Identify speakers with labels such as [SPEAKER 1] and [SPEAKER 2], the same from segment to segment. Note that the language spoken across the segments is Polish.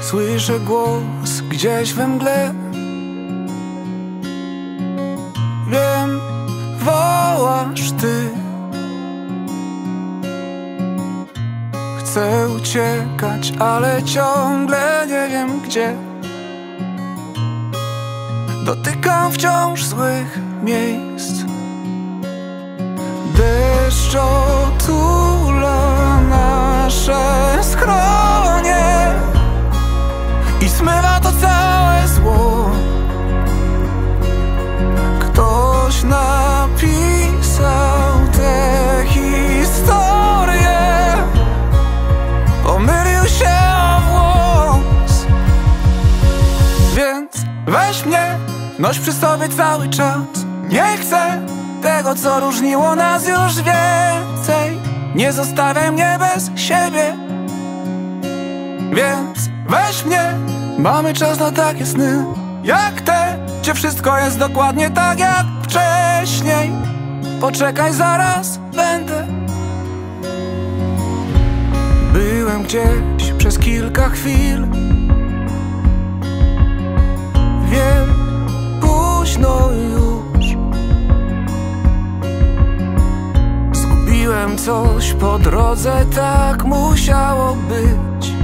[SPEAKER 1] Słyszę głos gdzieś we mgle. Wiem, wołasz ty. Chcę uciekać, ale ciągle nie wiem gdzie. Dotykam wciąż złych miejsc. Deszcz noś przy sobie cały czas. Nie chcę tego, co różniło nas już więcej. Nie zostawiaj mnie bez siebie. Więc weź mnie, mamy czas na takie sny. Jak te, gdzie wszystko jest dokładnie tak jak wcześniej. Poczekaj, zaraz będę. Byłem gdzieś przez kilka chwil Zgubiłem coś po drodze, tak musiało być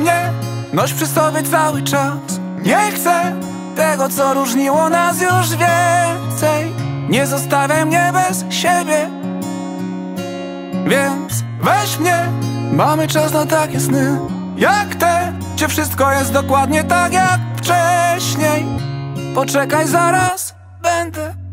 [SPEAKER 1] Mnie, noś przy sobie cały czas. Nie chcę tego, co różniło nas już więcej. Nie zostawiaj mnie bez siebie. Więc weź mnie, mamy czas na takie sny. Jak te, gdzie wszystko jest dokładnie tak jak wcześniej. Poczekaj, zaraz będę